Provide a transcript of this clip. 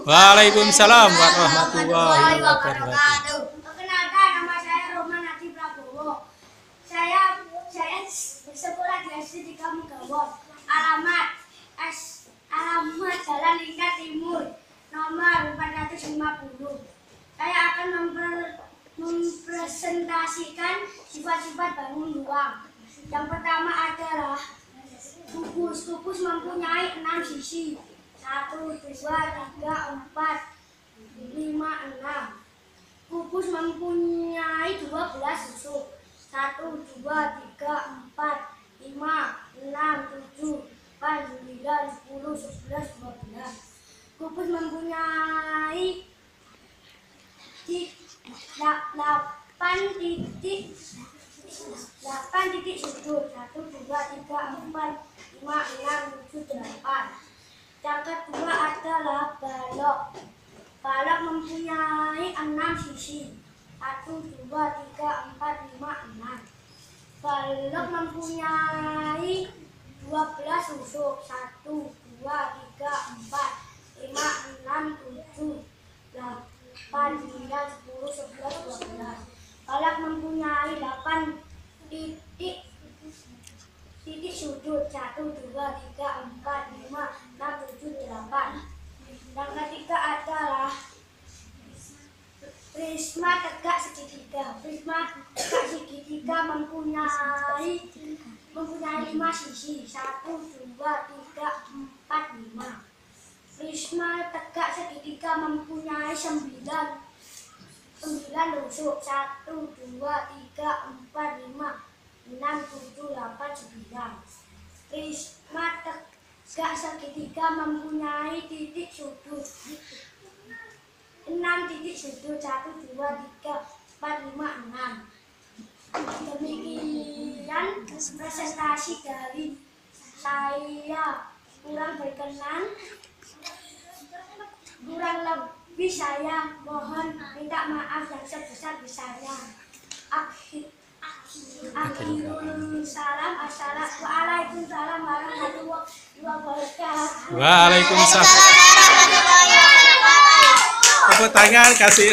Waalaikumsalam warahmatullahi wabarakatuh. Perkenalkan nama saya Roman Adi Prabowo. Saya saya bersekolah di SD 3 Megawon. Alamat S alamat Jalan Lingkar Timur nomor 450. Saya akan memper, mempresentasikan sifat-sifat bangun ruang. Yang pertama adalah kubus. Kubus mempunyai enam sisi. Satu, dua, tiga, empat, lima, enam. Kubus mempunyai 12 susuk. 1, 2, 3, 4, 5, 6, 7, 8, 9, 10, 11, 12. Kubus mempunyai 8 titik 8 titik sudut 1, 2, 3, 4, 5, 6, 7, 8. Yang kedua adalah balok. Balok mempunyai enam sisi. Satu, dua, tiga, empat, lima, enam. Balok mempunyai dua belas susuk. Satu, dua, tiga, empat, lima, enam, tujuh, delapan, sembilan, sepuluh, sebelas, dua belas. Balok mempunyai delapan titik sudut satu dua tiga empat lima enam tujuh delapan. Yang ketiga adalah prisma tegak segitiga. Prisma tegak segitiga mempunyai mempunyai lima sisi. Satu dua tiga empat lima. Prisma tegak segitiga mempunyai sembilan sembilan tusuk satu dua tiga empat lima 6, 7, 8, 9 Prisma tegak segitiga mempunyai titik sudut. 6 titik sudut 1, 2, 3, 4, 5, 6 Demikian presentasi dari saya. Kurang berkenan. Kurang lebih saya mohon minta maaf yang sebesar-besarnya. Akhir Waalaikumsalam Waalaikumsalam warahmatullahi wabarakatuh. Waalaikumsalam. Tepuk tangan kasih